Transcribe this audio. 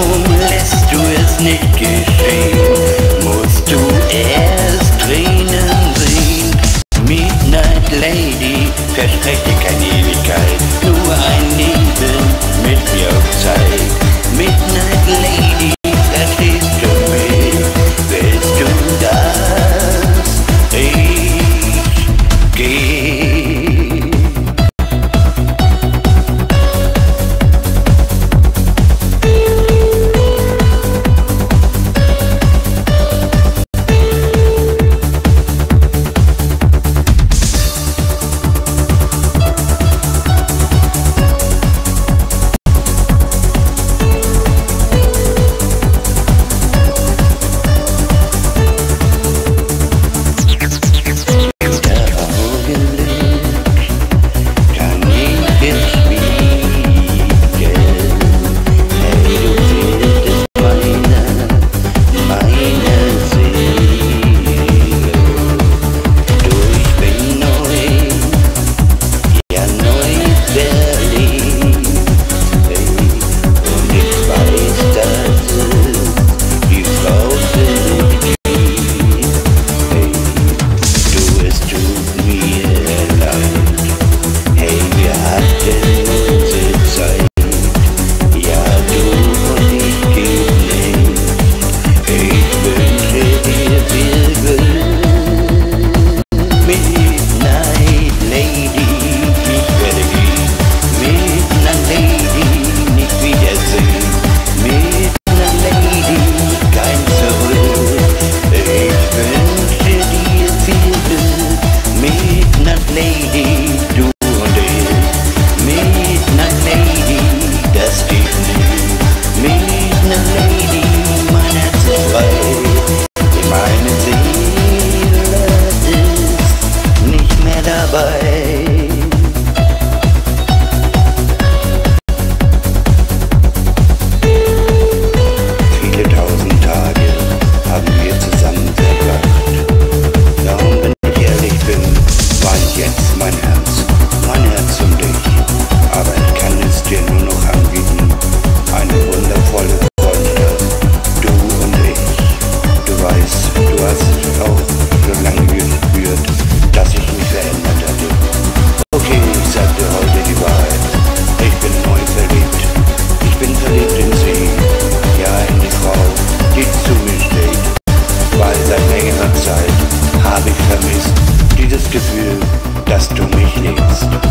Warum lässt du es nicht geschehen? Musst du erst Tränen sehen? Midnight Lady verspreche dir keine Ewigkeit, nur ein Leben mit mir auf Zeit. Midnight Lady. boy dass du mich liebst.